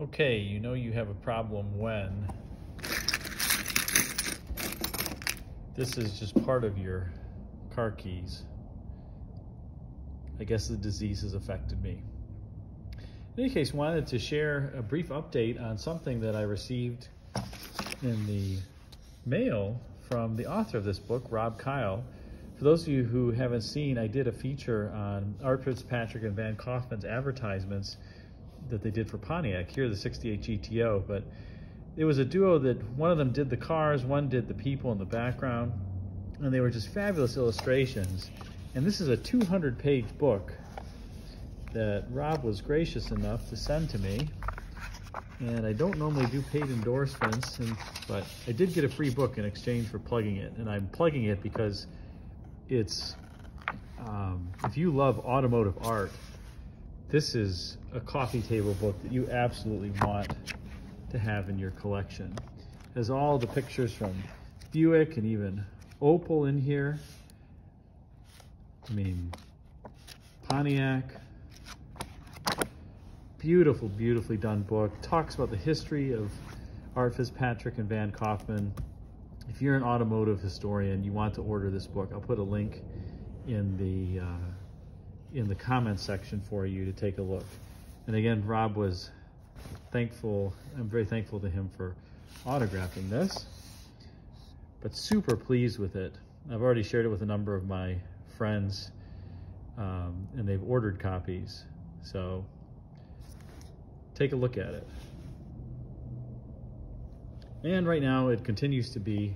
Okay, you know you have a problem when this is just part of your car keys. I guess the disease has affected me. In any case, wanted to share a brief update on something that I received in the mail from the author of this book, Rob Keil. For those of you who haven't seen, I did a feature on Art Fitzpatrick and Van Kaufman's advertisements that they did for Pontiac, here the 68 GTO, but it was a duo that one of them did the cars, one did the people in the background, and they were just fabulous illustrations. And this is a 200 page book that Rob was gracious enough to send to me. And I don't normally do paid endorsements, and, but I did get a free book in exchange for plugging it. And I'm plugging it because it's, um, if you love automotive art, this is a coffee table book that you absolutely want to have in your collection. It has all the pictures from Buick and even Opel in here. I mean, Pontiac. Beautiful, beautifully done book. Talks about the history of Art Fitzpatrick and Van Kaufman. If you're an automotive historian, you want to order this book, I'll put a link in the uh, in the comments section for you to take a look. And again, Rob was thankful, I'm very thankful to him for autographing this, but super pleased with it. I've already shared it with a number of my friends um, and they've ordered copies. So take a look at it. And right now it continues to be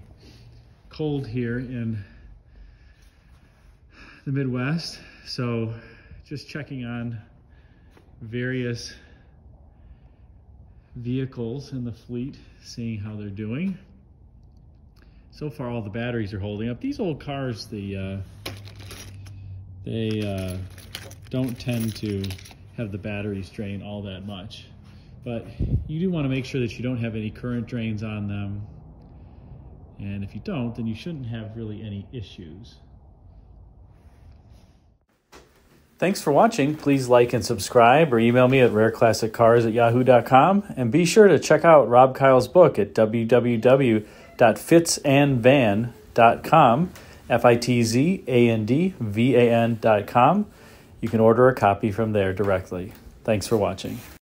cold here in the Midwest. So just checking on various vehicles in the fleet, seeing how they're doing. So far, all the batteries are holding up. These old cars, the uh, they uh, don't tend to have the batteries drain all that much. But you do want to make sure that you don't have any current drains on them. And if you don't, then you shouldn't have really any issues. Thanks for watching. Please like and subscribe or email me at rareclassiccars at yahoo.com. And be sure to check out Rob Keil's book at www.fitzandvan.com, F I T Z A N D V A N.com. You can order a copy from there directly. Thanks for watching.